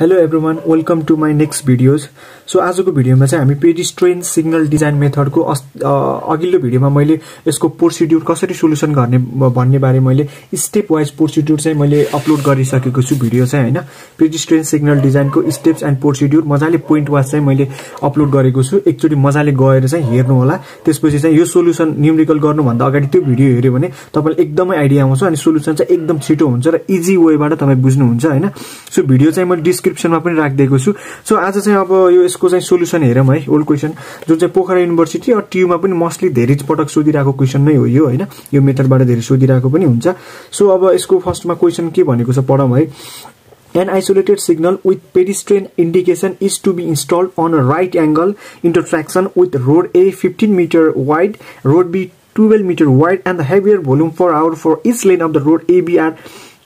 Hello everyone welcome to my next videos so आजको भिडियोमा चाहिँ हामी पेडिस्ट्रेन सिग्नल डिजाइन मेथडको अस् अघिल्लो भिडियोमा मैले यसको प्रोसिड्युर कसरी सोल्युसन गर्ने भन्ने बारे मैले स्टेप वाइज प्रोसिड्युर चाहिँ मैले अपलोड गरिसकेको छु भिडियो चाहिँ होइन? पेडिस्ट्रेन सिग्नल डिजाइनको स्टेप्स एन्ड प्रोसिड्युर मजाले पोइन्ट वाइज चाहिँ मैले अपलोड गरेको छु। एकचोटि मजाले गएर चाहिँ हेर्नु होला। त्यसपछि चाहिँ यो सोल्युसन न्युमेरिकल गर्नुभन्दा अगाडि त्यो भिडियो हेऱ्यो भने तपाईँलाई एकदमै आइडिया आउँछ अनि सोल्युसन चाहिँ एकदम छिटो हुन्छ र इजी वेबाट तपाईँ बुझ्नुहुन्छ होइन? सो भिडियो चाहिँ मैले डिस्क्रिप्सनमा पनि राखिदिएको छु। सो आज चाहिँ अब यो यसको चाहिँ सोल्युसन हेरौँ है ओल्ड क्वेसन जुन चाहिँ पोखरा युनिभर्सिटी अर ट्युमा पनि मोस्टली धेरै पटक सोधिरहेको क्वेसन नै हो यो होइन? यो मेथडबाट धेरै सोधिरहेको पनि हुन्छ। सो अब यसको फर्स्टमा क्वेसन के भनेको छ पढौँ है। An isolated signal with pedestrian indication is to be install on a right angle intersection with road A fifteen metre wide road B twelve metre wide and the heavier volume for hour for each lane of the road A B are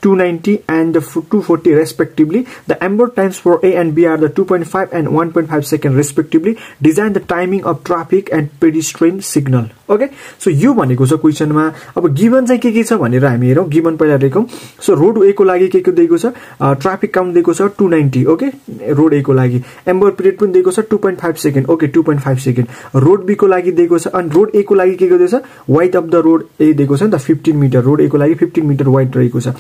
290 and 240 respectively. The amber times for A and B are the 2.5 and 1.5 second respectively. Design the timing of traffic and pedestrian signal. Okay so यो भनेको छ क्वेसनमा। अब given चाहिँ के के छ भनेर हामी हेरौँ। गिभन पहिला लेखौँ सो रोड एको लागि के के दिएको छ? ट्राफिक काउन्ट दिएको छ टू नाइन्टी ओके रोड एको लागि। एम्बर पिरियड पनि दिएको छ two point five second okay two point five second road बीको लागि दिएको छ। अनि रोड एको लागि के दिएको छ? Width of the road A दिएको छ नि त फिफ्टिन मिटर रोड एको लागि फिफ्टिन मिटर वाइट रहेको छ।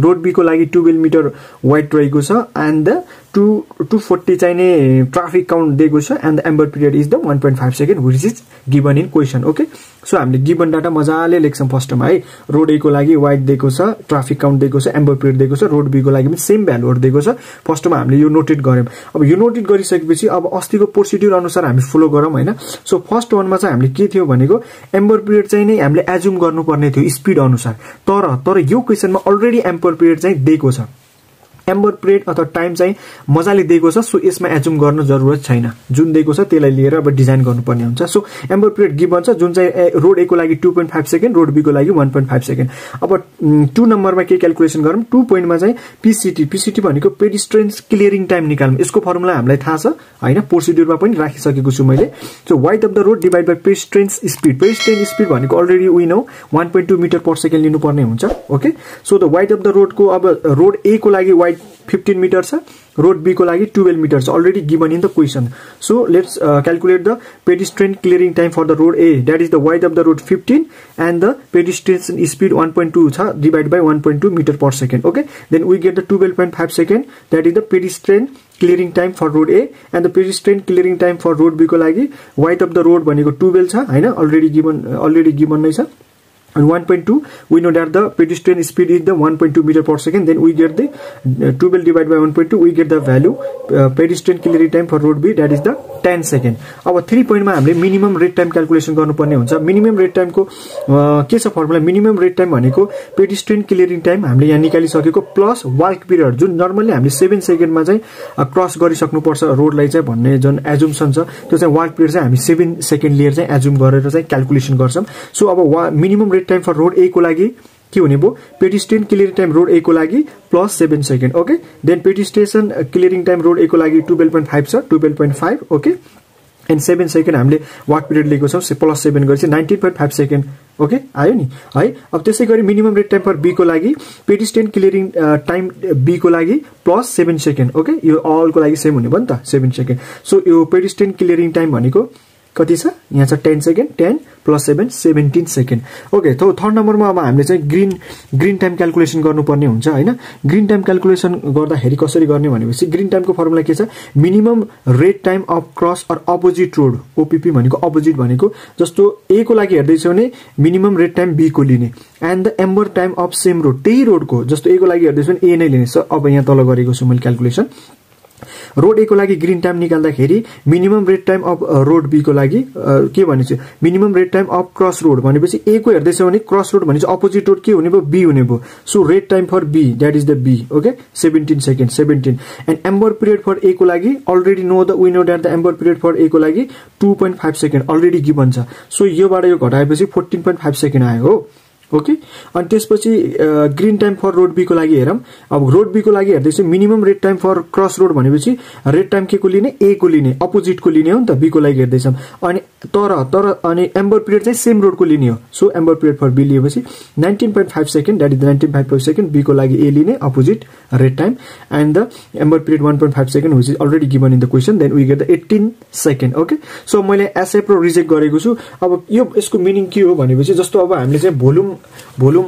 रोड बीको लागि टुवेल्भ मिटर वाइड रहेको छ and the two two forty चाहिने ट्राफिक काउन्ट दिएको छ and the amber period is the one point five second which is given in question okay so हामीले गिभन डाटा मजाले लेख्छौँ फर्स्टमा है। रोड एको लागि वाइड दिएको छ ट्राफिक काउन्ट दिएको छ एम्बर पिरियड दिएको छ रोड बीको लागि पनि सेम भ्यालुहरू दिएको छ। फर्स्टमा हामीले यो नोटेट गऱ्यौँ। अब यो नोटेट गरिसकेपछि अब अस्तिको प्रोसिड्युर अनुसार हामी फलो गरौँ होइन। सो फर्स्ट वानमा चाहिँ हामीले के थियो भनेको एम्बर पिरियड चाहिँ नै हामीले एजुम गर्नुपर्ने थियो स्पिड अनुसार। तर तर यो क्वेसनमा अलरेडी एम्पर पिरियड चाहिँ दिएको छ। एम्बर पिरियड अथवा टाइम चाहिँ मजाले दिएको छ सो यसमा एजुम गर्न जरुरत छैन। जुन दिएको छ त्यसलाई लिएर अब डिजाइन गर्नुपर्ने हुन्छ। सो एम्बर पिरियड गिभन छ जुन चाहिँ रोड एको लागि two point five second road बीको लागि वान पोइन्ट फाइभ सेकेन्ड अब टू नम्बरमा के क्यालकुलेसन गरौँ? टू पोइन्टमा चाहिँ पिसिटी पिसिटी भनेको पेडिस्ट्रेन्स क्लियरिङ टाइम निकाल्नु। यसको फर्मुला हामीलाई थाहा छ। होइन प्रोसिड्युरमा पनि राखिसकेको छु मैले। So width of the road divide by pedestrians speed pedestrian speed भनेको अलरेडी विन हो one point two metre per second लिनुपर्ने हुन्छ। Okay so the width of the रोडको अब रोड एको लागि वाइट फिफ्टिन मिटर छ रोड बीको लागि टुवेल्भ मिटर छ already given in the question so let's calculate the pedestrian clearing time for the road A that is the wide of the road fifteen and the pedestrian speed one point two छ divide by one point two metre per second okay then we get the twelve point five second that is the pedestrian clearing time for road A and the pedestrian clearing time for road बीको लागि wide of the road भनेको twelve छ होइन already given already given नै छ and 1.2 we know that the pedestrian speed is the 1.2 meter per second. Then we get the uh, 12 divided by 1.2 we get the value uh, pedestrian clearing time for road b that is the 10 second अब three पोइन्टमा हामीले minimum red time calculation गर्नुपर्ने हुन्छ। Minimum red टाइमको के छ formula minimum red time भनेको pedestrian clearing time हामीले यहाँ निकालिसकेको प्लस वाल्क पिरियड जुन नर्मल्ली हामीले सेभेन सेकेन्डमा चाहिँ क्रस गरिसक्नुपर्छ रोडलाई चाहिँ भन्ने जुन एजुम्सन छ। त्यो चाहिँ वाल्क पिरियड चाहिँ हामी सेभेन सेकेन्ड लिएर चाहिँ एजुम गरेर चाहिँ क्यालकुलेसन गर्छौँ। सो अब वा minimum red time for road एको लागि। के हुने भयो पेडिस्ट्रेन क्लियरिङ टाइम रोड एको लागि plus seven second okay then pedestrian clearing time road एको लागि टुवेल्भ पोइन्ट फाइभ छ twelve point five okay and seven second हामीले वाक पिरियड लिएको छौँ प्लस सेभेन गरेपछि nineteen point five second okay आयो नि? है? अब त्यसै गरी मिनिमम रेड टाइम फर बीको लागि पेडिस्ट्रेन क्लियरिङ टाइम बीको लागि प्लस सेभेन सेकेन्ड ओके यो अलको लागि सेम हुने भयो नि त सेभेन सेकेन्ड सो यो पेडिस्ट्रेन क्लियरिङ टाइम भनेको कति छ? यहाँ छ ten second ten plus seven seventeen second okay त थर्ड नम्बरमा अब हामीले चाहिँ ग्रिन ग्रिन टाइम क्यालकुलेसन गर्नुपर्ने हुन्छ होइन? ग्रिन टाइम क्यालकुलेसन गर्दाखेरि कसरी गर्ने भनेपछि ग्रिन टाइमको फर्मुला के छ? Minimum red time of cross or opposite road OPP भनेको अपोजिट भनेको जस्तो ए को लागि हेर्दैछौँ भने मिनिमम रेड टाइम बीको लिने and the amber time of same road त्यही रोडको जस्तो ए को लागि हेर्दैछौँ भने ए नै लिने। अब यहाँ तल गरेको छु मैले क्यालकुलेसन रोड एको लागि ग्रिन टाइम निकाल्दाखेरि minimum red time of road बीको लागि के भनेपछि minimum red time of cross road भनेपछि ए को हेर्दैछौँ भने क्रस रोड भनेपछि अपोजिट रोड के हुने भयो? बी हुने भयो। So red time for B that is the B okay seventeen second seventeen and amber period for A को लागि already know the we know that the amber period for A को लागि two point five second already given छ। So योबाट यो घटाएपछि fourteen point five second आयो हो। ओके? अनि त्यसपछि ग्रिन टाइम फर रोड बीको लागि हेरौँ। अब रोड बीको लागि हेर्दैछु minimum red time for cross road भनेपछि रेड टाइम के को लिने? ए को लिने। अपोजिटको लिने हो नि त बीको लागि हेर्दैछौँ। अनि तर तर अनि एम्बर पिरियड चाहिँ सेम रोडको लिने हो। So amber period for B लिएपछि nineteen point five second that is nineteen five point second बीको लागि ए लिने opposite red time and the amber period one point five second which is already given in the question then we get the eighteen second okay so मैले एसएप र reject गरेको छु। अब यो यसको मिनिङ के हो भनेपछि जस्तो अब हामीले चाहिँ भोल्युम भोल्युम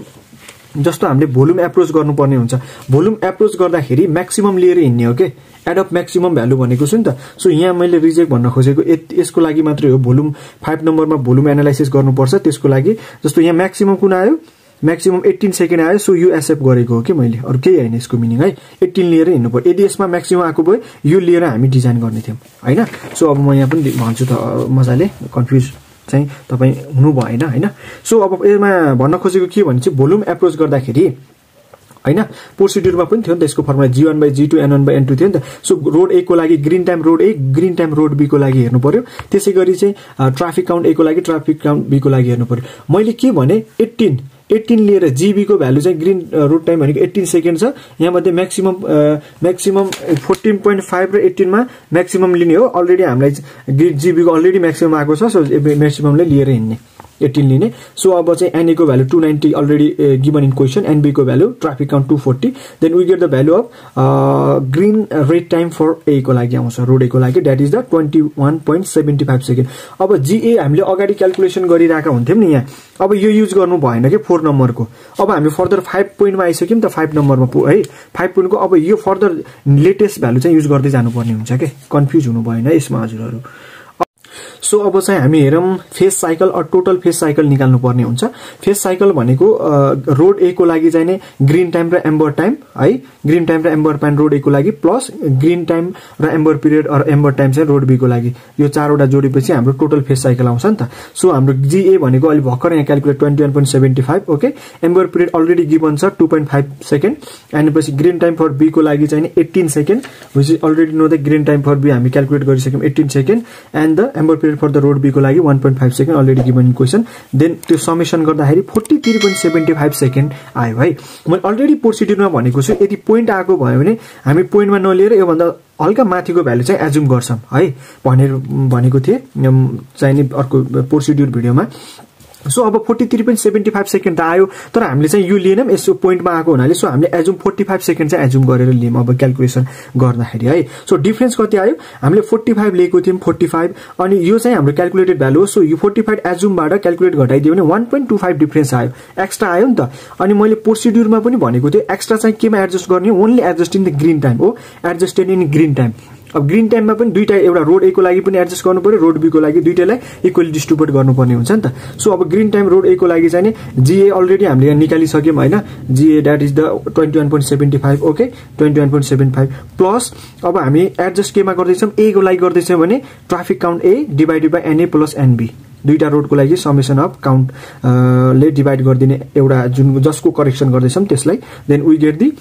जस्तो हामीले भोल्युम एप्रोच गर्नुपर्ने हुन्छ। भोल्युम एप्रोच गर्दाखेरि म्याक्सिमम लिएर हिँड्ने हो कि? एड अफ म्याक्सिमम भ्यालु भनेको छु नि त। सो यहाँ मैले रिजेक्ट भन्न खोजेको यसको लागि मात्रै हो भोल्युम। फाइभ नम्बरमा भोल्युम एनालाइसिस गर्नुपर्छ। त्यसको लागि जस्तो यहाँ म्याक्सिमम कुन आयो? म्याक्सिमम एट्टिन सेकेन्ड आयो। सो यो एक्सेप्ट गरेको हो कि मैले? अरू केही होइन यसको मिनिङ है। एट्टिन लिएर हिँड्नु पऱ्यो। यदि यसमा म्याक्सिमम आएको भयो यो लिएर हामी डिजाइन गर्ने थियौँ। होइन? सो अब म यहाँ पनि भन्छु त मजाले कन्फ्युज चाहिँ तपाईँ हुनु भएन होइन? सो अब यसमा भन्न खोजेको के भने चाहिँ भोल्युम एप्रोच गर्दाखेरि होइन? प्रोसिड्युरमा पनि थियो नि त यसको formula G one by G two N one by N two थियो नि त। सो रोड एको लागि green time road A green time road बीको लागि हेर्नु पर्यो। त्यसै गरी चाहिँ ट्राफिक काउन्ट एको लागि ट्राफिक काउन्ट बीको लागि हेर्नु पर्यो। मैले के भने एट्टिन एट्टिन लिएर जिबीको भ्यालु चाहिँ ग्रिन रोड टाइम भनेको एट्टिन सेकेन्ड छ। यहाँमध्ये maximum maximum fourteen point five र एट्टिनमा म्याक्सिमम लिने हो। अलरेडी हामीलाई जिबीको अलरेडी म्याक्सिमम आएको छ सो म्याक्सिममले लिएर हिँड्ने। एट्टिन लिने। सो अब चाहिँ एनएको value two ninety already given in question एनबीको value traffic count two forty then we get the value of green red time for एको लागि आउँछ रोड एको लागि। That is the twenty one point seventy five second अब GA हामीले अगाडि calculation गरिरहेका हुन्थ्यौँ नि यहाँ। अब यो युज गर्नु भएन कि? फोर नम्बरको अब हामी फर्दर फाइभ पोइन्टमा आइसक्यौँ त फाइभ नम्बरमा है? फाइभ पोइन्टको अब यो फर्दर लेटेस्ट भ्यालु चाहिँ युज गर्दै जानुपर्ने हुन्छ कि? कन्फ्युज हुनु भएन यसमा हजुरहरू। सो अब चाहिँ हामी हेरौँ phase cycle total phase cycle निकाल्नु पर्ने हुन्छ। फेस साइकल भनेको रोड ए को लागि चाहिँ नै ग्रिन टाइम र एम्बर टाइम है? ग्रिन टाइम र एम्बर टाइम रोड ए को लागि प्लस ग्रिन टाइम र amber period or amber time चाहिँ रोड बीको लागि। यो चारवटा जोडेपछि हाम्रो टोटल फेस साइकल आउँछ नि त। सो हाम्रो जिए भनेको अहिले भर्खर यहाँ calculate twenty one point seventy five okay amber period already given छ two point five second and पछि ग्रिन टाइम फर बीको लागि चाहिँ eighteen second which is already no the green time for B हामी calculate गरिसक्यौँ eighteen second and the amber period for the road बीको लागि one point five second already given question then त्यो summation गर्दाखेरि forty three point seventy five second आयो है। मैले already प्रोसिड्युरमा भनेको छु यदि पोइन्ट आएको भयो भने हामी पोइन्टमा नलिएर योभन्दा हल्का माथिको भ्यालु चाहिँ एजुम गर्छौँ है। भनेर भनेको थिएँ चाहिने अर्को प्रोसिड्युर भिडियोमा। सो अब forty three point seventy five second त आयो तर हामीले चाहिँ यो लिएनौँ यसो पोइन्टमा आएको हुनाले सो हामीले एजुम फोर्टी फाइभ सेकेन्ड चाहिँ एजुम गरेर लियौँ अब क्यालकुलेसन गर्दाखेरि है। सो डिफ्रेन्स कति आयो? हामीले फोर्टी फाइभ लिएको थियौँ फोर्टी फाइभ अनि यो चाहिँ हाम्रो क्यालकुलेटेड भ्यालु हो सो यो फोर्टी फाइभ एजुमबाट क्यालकुलेट घटाइदियो भने one point two five difference आयो एक्स्ट्रा आयो नि त। अनि मैले प्रोसिड्युरमा पनि भनेको थिएँ एक्स्ट्रा चाहिँ केमा एडजस्ट गर्ने only adjust in the green time हो एडजस्टेड इन ग्रिन टाइम अब ग्रिन टाइममा पनि दुइटा एउटा रोड एको लागि पनि एडजस्ट गर्नु पऱ्यो रोड बीको लागि दुइटालाई इक्वली डिस्ट्रिब्युट गर्नुपर्ने हुन्छ नि त। सो अब ग्रिन टाइम रोड एको लागि चाहिँ जिए अलरेडी हामीले यहाँ निकालिसक्यौँ होइन। GA that is the twenty one point seventy five okay twenty one point seven five plus अब हामी एडजस्ट केमा गर्दैछौँ? एको लागि गर्दैछौँ भने traffic count A divided by NA plus NB दुईवटा रोडको लागि समेसन अफ काउन्ट ले डिभाइड गरिदिने एउटा जुन जसको करेक्सन गर्दैछौँ त्यसलाई। देन वी गेट दि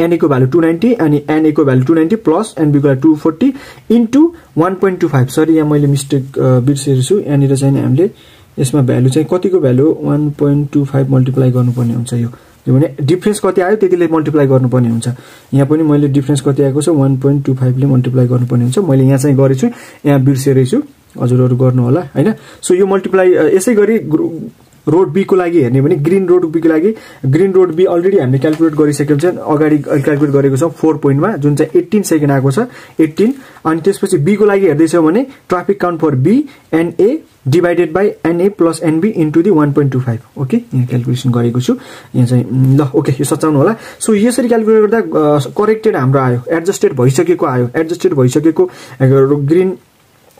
एनएको भ्यालु टू नाइन्टी अनि एनएको भ्यालु टू नाइन्टी प्लस एनबीको value two forty into one point two five sorry यहाँ मैले मिस्टेक बिर्सेको छु। यहाँनिर चाहिँ हामीले यसमा भ्यालु चाहिँ कतिको value one point two five multiply गर्नुपर्ने हुन्छ यो। भने डिफ्रेन्स कति आयो? त्यतिले मल्टिप्लाई गर्नुपर्ने हुन्छ। यहाँ पनि मैले डिफ्रेन्स कति आएको छ? वान पोइन्ट टू फाइभले मल्टिप्लाई गर्नुपर्ने हुन्छ। मैले यहाँ चाहिँ गरेछु। यहाँ बिर्सेरै छु। हजुरहरू गर्नु होला होइन? सो यो मल्टिप्लाई यसै गरी रोड बीको लागि हेर्ने भने ग्रिन रोड बीको लागि। ग्रिन रोड बी अलरेडी हामीले क्यालकुलेट गरिसकेको छ अगाडि क्यालकुलेट गरेको छौँ फोर पोइन्टमा जुन चाहिँ एट्टिन सेकेन्ड आएको छ एट्टिन अनि त्यसपछि बीको लागि हेर्दैछौँ भने traffic count for B and A divided by NA plus NB into the one point two five okay यहाँ क्यालकुलेसन गरेको छु। यहाँ चाहिँ ल ओके यो सचाउनु होला। सो यसरी क्यालकुलेट गर्दा करेक्टेड हाम्रो आयो एडजस्टेड भइसकेको आयो। एडजस्टेड भइसकेको ग्रिन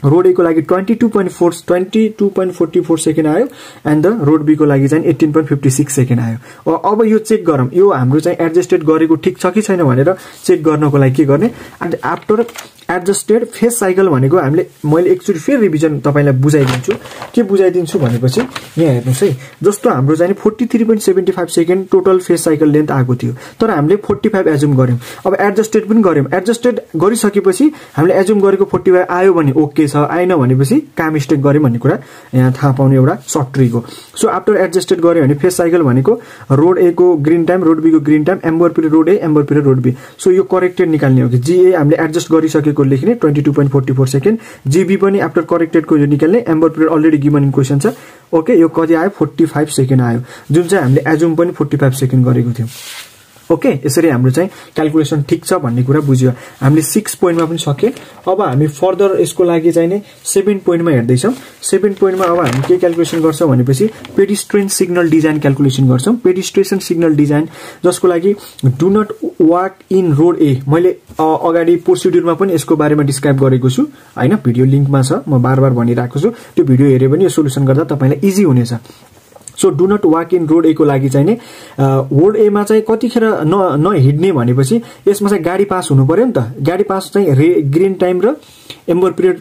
रोड एको लागि twenty two point four twenty two point forty four second आयो एन्ड द रोड बीको लागि चाहिँ eighteen point fifty six second आयो। अब यो चेक गरौँ। यो हाम्रो चाहिँ एडजस्टेड गरेको ठिक छ कि छैन भनेर चेक गर्नको लागि के गर्ने? And after adjusted phase cycle भनेको हामीले मैले एकचोटि फेरि रिभिजन तपाईँलाई बुझाइदिन्छु। के बुझाइदिन्छु भनेपछि यहाँ हेर्नुहोस् है जस्तो हाम्रो चाहिँ forty three point seventy five second total phase cycle length आएको थियो तर हामीले फोर्टी फाइभ एजुम गऱ्यौँ। अब एडजस्टेड पनि गऱ्यौँ। एडजस्टेड गरिसकेपछि हामीले एजुम गरेको फोर्टी फाइभ आयो भने ओके छ आएन भनेपछि काम मिस्टेक गऱ्यौँ भन्ने कुरा यहाँ थाहा पाउने एउटा सर्ट ट्रिक हो। सो आफ्टर एडजस्टेड गऱ्यो भने फेस साइकल भनेको रोड ए को green time road बीको green time amber period road A amber period road B so यो करेक्टेड निकाल्ने हो कि? जिए हामीले एडजस्ट गरिसकेको लेख्ने twenty two point forty four second. GB पनि आफ्टर करेक्टेडको यो निकाल्ने। Amber period already given in question छ। ओके यो कति आयो? फोर्टी फाइभ सेकेन्ड आयो। जुन चाहिँ हामीले एजुम पनि फोर्टी फाइभ सेकेन्ड गरेको थियौँ। ओके यसरी हाम्रो चाहिँ क्यालकुलेसन ठिक छ भन्ने कुरा बुझ्यो। हामीले सिक्स पोइन्टमा पनि सक्यो अब हामी फर्दर यसको लागि चाहिँ नै सेभेन पोइन्टमा हेर्दैछौँ। सेभेन पोइन्टमा अब हामी के क्यालकुलेसन गर्छौँ भनेपछि पेडिस्ट्रेन सिग्नल डिजाइन क्यालकुलेसन गर्छौँ। पेडिस्ट्रेसन सिग्नल डिजाइन जसको लागि do not walk in road A मैले अगाडि प्रोसिड्युरमा पनि यसको बारेमा डिस्क्राइब गरेको छु। होइन भिडियो लिङ्कमा छ। म बार बार भनिरहेको छु। त्यो भिडियो हेऱ्यो भने यो सोल्युसन गर्दा तपाईँलाई इजी हुनेछ। So do not walk in road एको लागि चाहिँ नि रोड एमा चाहिँ कतिखेर न नहिँड्ने भनेपछि यसमा चाहिँ गाडी पास हुनु पऱ्यो नि त। गाडी पास चाहिँ रे ग्रिन टाइम र एम्बर पिरियड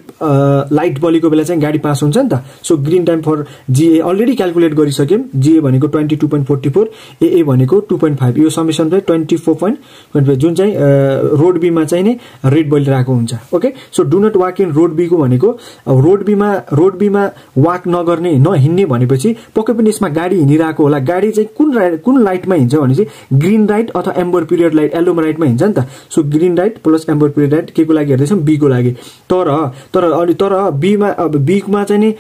लाइट बलेको बेला चाहिँ गाडी पास हुन्छ नि त। So green time for GA already calculate गरिसक्यौँ। GA भनेको twenty two point forty four AA भनेको टू पोइन्ट फाइभ यो समेसन चाहिँ twenty four point twenty five जुन चाहिँ रोड बीमा चाहिँ नै रेड बलिरहेको हुन्छ। Okay so do not walk in road बीको भनेको रोड बीमा रोड बीमा वाक नगर्ने नहिँड्ने भनेपछि पक्कै पनि यसमा गाडी हिँडिरहेको होला। गाडी चाहिँ कुन कुन लाइटमा हिँड्छ भने चाहिँ ग्रिन लाइट अथवा एम्बर पिरियड लाइट एल्लोमा लाइटमा हिँड्छ नि त। So green light plus amber period light के को लागि हेर्दैछौँ? बीको लागि। तर तर अनि तर बीमा अब बीमा चाहिँ नि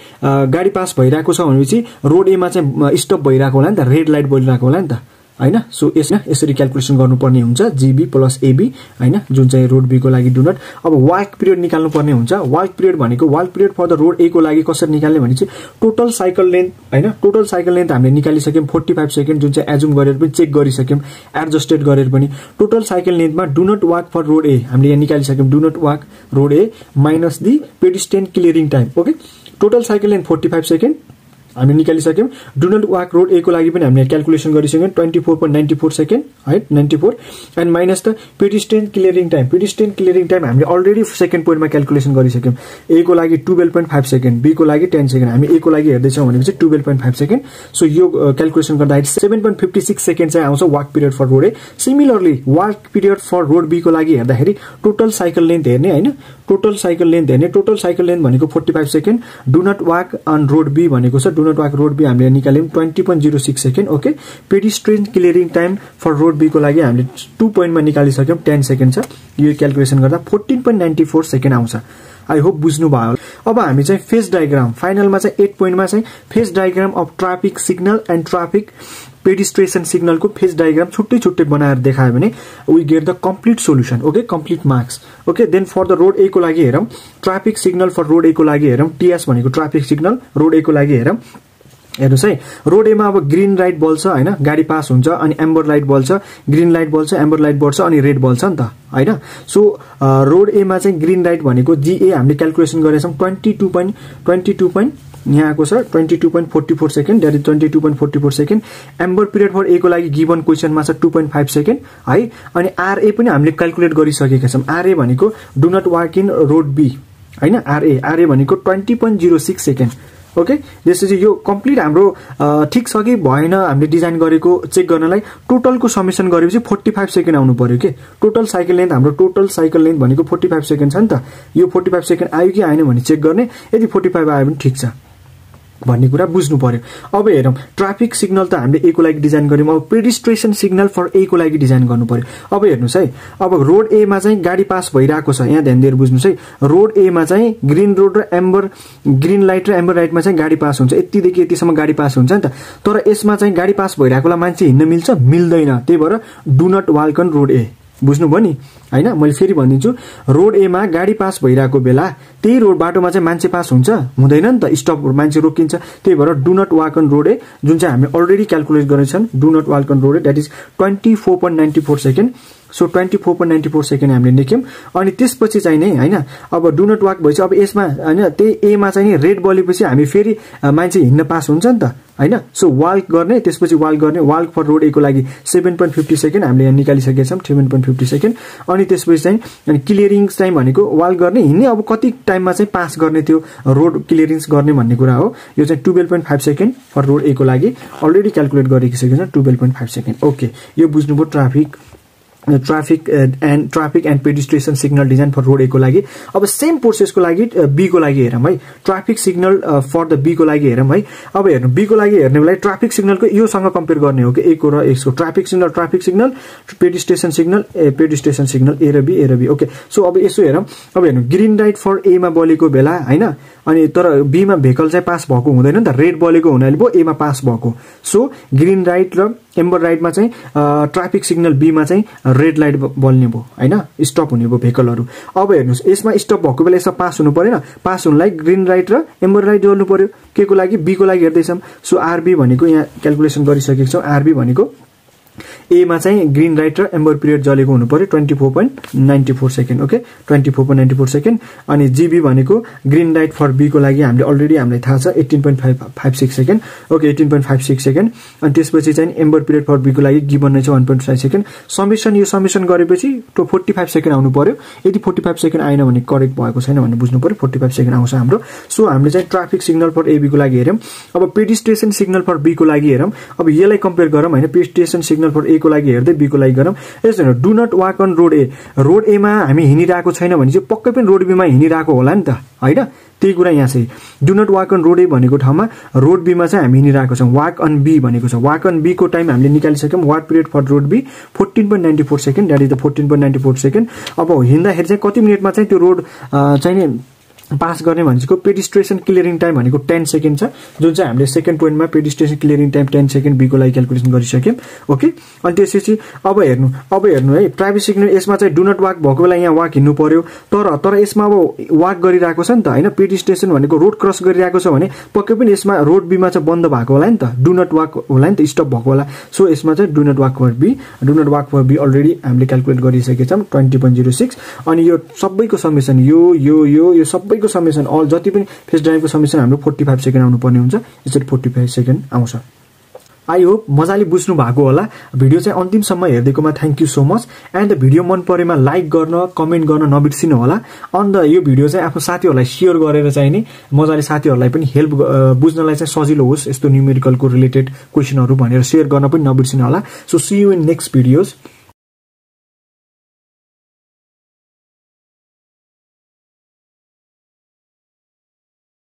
गाडी पास भइरहेको छ भनेपछि रोड एमा चाहिँ स्टप भइरहेको होला नि त। रेड लाइट बलिरहेको होला नि त। होइन? सो यस यसरी क्यालकुलेसन गर्नुपर्ने हुन्छ। जिबी प्लस एबी होइन? जुन चाहिँ रोड बीको लागि डुनट अब वाक पिरियड निकाल्नु पर्ने हुन्छ। वाक पिरियड भनेको walk period for the road एको लागि कसरी निकाल्ने भने चाहिँ टोटल साइकल लेन्थ होइन? टोटल साइकल लेन्थ हामीले निकालिसक्यौँ। फोर्टी फाइभ सेकेन्ड जुन चाहिँ एजुम गरेर पनि चेक गरिसक्यौँ। एडजस्टेड गरेर पनि। Total cycle लेन्थमा do not walk for road A हामीले यहाँ निकालिसक्यौँ। Do not walk road A minus the pedestrian clearing time okay total cycle length forty five second हामी निकालिसक्यौँ। डुनल्ड वाक रोड एको लागि पनि हामीले calculation गरिसक्यौँ। Twenty four point ninety four second है ninety four and minus the pedestrian clearing time pedestrian clearing time हामीले already second पोइन्टमा calculation गरिसक्यौँ एको लागि टुवेल्भ पोइन्ट फाइभ सेकेन्ड बीको लागि टेन सेकेन्ड हामी एको लागि हेर्दैछौँ भनेपछि twelve point five second so यो क्यालकुलेसन गर्दाखेरि seven point fifty six second चाहिँ आउँछ walk period for road A similarly walk period for road बीको लागि हेर्दाखेरि टोटल साइकल लेन्थ हेर्ने होइन? टोटल साइकल लेन्थ हेर्ने टोटल साइकल लेन्थ भनेको forty five second do not walk on road B भनेको छ वाक रोड बी हामीले निकाल्यौँ। Twenty point zero six second okay pedestrian clearing time for road बीको लागि हामीले two पोइन्टमा निकालिसक्यौँ टेन सेकेन्ड छ। यो क्यालकुलेसन गर्दा fourteen point ninety four second आउँछ। आई होप बुझ्नुभयो अब हामी चाहिँ फेस डायग्राम फाइनलमा चाहिँ एट पोइन्टमा चाहिँ phase diagram of traffic signal and traffic pedestrian सिग्नलको phase diagram छुट्टै छुट्टै बनाएर देखायो भने we get the complete solution okay? Complete marks okay? Then for the road एको लागि हेरौँ ट्राफिक सिग्नल फर रोड एको लागि हेरौँ टिएस भनेको ट्राफिक सिग्नल रोड एको लागि हेरौँ। हेर्नुहोस् है रोड एमा अब ग्रिन लाइट बल्छ होइन? गाडी पास हुन्छ अनि एम्बर लाइट बल्छ ग्रिन लाइट बल्छ एम्बर लाइट बल्छ अनि रेड बल्छ नि त होइन? सो रोड एमा चाहिँ ग्रिन लाइट भनेको जिए हामीले calculation गरेछौँ twenty two point twenty two point यहाँ आएको छ twenty two point forty four second that is twenty two point forty four second amber period for एको लागि गिभन क्वेसनमा छ टू पोइन्ट फाइभ सेकेन्ड है? अनि RA पनि हामीले क्यालकुलेट गरिसकेका छौँ। आरए भनेको do not walk in road B होइन? आरए आरए भनेको twenty point zero six second okay त्यसपछि यो कम्प्लिट हाम्रो ठिक छ कि भएन हामीले डिजाइन गरेको चेक गर्नलाई टोटलको समेसन गरेपछि फोर्टी फाइभ सेकेन्ड आउनु पऱ्यो कि? टोटल साइकल लेन्थ हाम्रो टोटल साइकल लेन्थ भनेको फोर्टी फाइभ सेकेन्ड छ नि त। यो फोर्टी फाइभ सेकेन्ड आयो कि आएन भने चेक गर्ने। यदि फोर्टी फाइभ आयो भने ठिक छ। भन्ने कुरा बुझ्नु पर्यो। अब हेरौँ ट्राफिक सिग्नल त हामीले एको लागि डिजाइन गऱ्यौँ अब पेडिस्ट्रेसन सिग्नल फर एको लागि डिजाइन गर्नु पर्यो। अब हेर्नुहोस् है अब रोड एमा चाहिँ गाडी पास भइरहेको छ। यहाँ ध्यान दिएर बुझ्नुहोस् है रोड एमा चाहिँ ग्रिन रोड र एम्बर ग्रिन लाइट र एम्बर लाइटमा चाहिँ गाडी पास हुन्छ। यतिदेखि यतिसम्म गाडी पास हुन्छ नि त। तर यसमा चाहिँ गाडी पास भइरहेकोलाई मान्छे हिँड्न मिल्छ? मिल्दैन। त्यही भएर do not walk in road A बुझ्नुभयो नि? होइन मैले फेरि भनिदिन्छु। रोड एमा गाडी पास भइरहेको बेला त्यही रोड बाटोमा चाहिँ मान्छे पास हुन्छ। हुँदैन नि त स्टप मान्छे रोकिन्छ। त्यही भएर do not walk on road A जुन चाहिँ हामी अलरेडी क्यालकुलेट गरेछन् do not walk on road A that is twenty four point ninety four second so twenty four point ninety four second हामीले लेख्यौँ। अनि त्यसपछि चाहिँ नै होइन अब डु नट वाक भएपछि अब यसमा होइन त्यही एमा चाहिँ नि रेड बलेपछि हामी फेरि मान्छे हिँड्न पास हुन्छ नि त होइन? सो वाल्क गर्ने त्यसपछि वाल्क गर्ने वाल्क फर रोड एको लागि सेभेन पोइन्ट फिफ्टी सेकेन्ड हामीले यहाँ निकालिसकेका छौँ सेभेन पोइन्ट फिफ्टी सेकेन्ड अनि त्यसपछि चाहिँ अनि क्लियरिङ्स टाइम भनेको वाल्क गर्ने हिँड्ने अब कति टाइममा चाहिँ पास गर्ने त्यो रोड क्लियरिङ्स गर्ने भन्ने कुरा हो। यो चाहिँ twelve point five second for road एको लागि। अलरेडी क्यालकुलेट गरिसकेको छ twelve point five second okay यो बुझ्नुभयो traffic traffic and traffic and pedestrian signal design for road एको लागि। अब सेम प्रोसेसको लागि बीको लागि हेरौँ है। ट्राफिक सिग्नल फर द बीको लागि हेरौँ है। अब हेर्नु बीको लागि हेर्ने बेला ट्राफिक सिग्नलको योसँग कम्पेयर गर्ने हो कि एको र यसको traffic signal traffic signal pedestrian signal A pedestrian signal A र बी ए र बी ओके सो अब यसो हेरौँ। अब हेर्नु ग्रिन लाइट फर एमा बलेको बेला होइन? अनि तर बीमा भेकल चाहिँ पास भएको हुँदैन नि त। रेड बलेको हुनाले पो एमा पास भएको। सो ग्रिन राइट र एम्बर राइटमा चाहिँ ट्राफिक सिग्नल बीमा चाहिँ रेड लाइट बल्ने भयो होइन? स्टप हुने भयो भेकलहरू अब हेर्नुहोस् यसमा स्टप भएको बेला यसमा पास हुनु परेन। पास हुनुलाई ग्रिन लाइट र एम्बर लाइट जल्नु पर्यो। के को लागि? बीको लागि हेर्दैछौँ सो आरबी भनेको यहाँ क्यालकुलेसन गरिसकेको छौँ। आरबी भनेको एमा चाहिँ ग्रिन राइट र एम्बर पिरियड जलेको हुनु पऱ्यो twenty four point ninety four second okay twenty four point ninety four second अनि जिबी भनेको ग्रिन राइट फर बीको लागि हामीले अलरेडी हामीलाई थाहा छ eighteen point five five six second okay eighteen point five six second अनि त्यसपछि चाहिँ एम्बर पिरियड फर बीको लागि गिभन नै छ one point five second summation यो समेसन गरेपछि टो फोर्टी फाइभ सेकेन्ड आउनु पऱ्यो। यदि फोर्टी फाइभ सेकेन्ड आएन भने करेक्ट भएको छैन भने बुझ्नु पऱ्यो फोर्टी फाइभ सेकेन्ड आउँछ हाम्रो। सो हामीले चाहिँ ट्राफिक सिग्नल फर एबीको लागि हेऱ्यौँ। अब पेडिस्ट्रेसन सिग्नल फर बीको लागि हेरौँ अब यसलाई कम्पेयर गरौँ होइन? पेडिस्ट्रेसन सिग्नल फर एको लागि हेर्दै बीको लागि गरौँ। यस्तो हेर्नु do not walk on road A road एमा हामी हिँडिरहेको छैन भने चाहिँ पक्कै पनि रोड बीमा हिँडिरहेको होला नि त होइन? त्यही कुरा यहाँ चाहिँ। Do not walk on road A भनेको ठाउँमा रोड बीमा चाहिँ हामी हिँडिरहेको छौँ। वाक अन बी भनेको छ। वाक अन बीको टाइम हामीले निकालिसक्यौँ। Walk period for road B fourteen point ninety four second that is the fourteen point ninety four second अब हिँड्दाखेरि चाहिँ कति मिनटमा चाहिँ त्यो रोड चाहिँ पास गर्ने भनेको पेडिस्ट्रेसन क्लियरिङ टाइम भनेको टेन सेकेन्ड छ। जुन चाहिँ हामीले सेकेन्ड पोइन्टमा pedestrian clearing time ten second बीको लागि क्यालकुलेसन गरिसक्यौँ। ओके? अनि त्यसपछि अब हेर्नु अब हेर्नु है ट्राफिक सिग्नल यसमा चाहिँ डु नट वाक भएको बेला यहाँ वाक हिँड्नु पर्यो। तर तर यसमा अब वाक गरिरहेको छ नि त होइन? पेडिस्ट्रेसन भनेको रोड क्रस गरिरहेको छ भने पक्कै पनि यसमा रोड बीमा चाहिँ बन्द भएको होला नि त। डु नट वाक होला नि त स्टप भएको होला। सो यसमा चाहिँ do not walk for B do not walk for B already हामीले क्यालकुलेट गरिसकेका छौँ ट्वेन्टी पोइन्ट जिरो सिक्स। अनि यो सबैको समेसन यो यो यो यो सबैको समेसन अल जति पनि फेस ड्राइभको समेसन हाम्रो फोर्टी फाइभ सेकेन्ड आउनुपर्ने हुन्छ। यसरी फोर्टी फाइभ सेकेन्ड आउँछ। आई होप मजाले बुझ्नु भएको होला। भिडियो चाहिँ अन्तिमसम्म हेरिदिएकोमा thank you so much and video मन परेमा लाइक गर्न कमेन्ट गर्न नबिर्सिनु होला। अन्त यो भिडियो चाहिँ आफ्नो साथीहरूलाई सेयर गरेर चाहिँ नि मजाले साथीहरूलाई पनि हेल्प बुझ्नलाई चाहिँ सजिलो होस् यस्तो न्युमेरिकलको रिलेटेड क्वेसनहरू भनेर सेयर गर्न पनि नबिर्सिनु होला। So see you in next videos